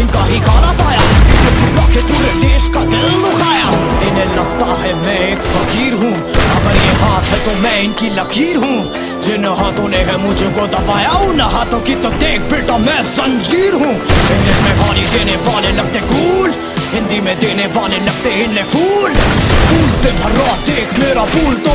इनका ही खाना साया के पूरे देश का दिल दुखाया इन्हें लगता है मैं एक फकीर हूँ अगर ये हाथ है तो मैं इनकी लकीर हूँ जिन हाथों ने है मुझको दबाया उन हाथों की तो देख बेटा मैं जंजीर हूँ इंग्लिश में गाली देने वाले लगते कूल हिंदी में देने वाले लगते इन्हें फूल फूल से भर रहा देख मेरा फूल तो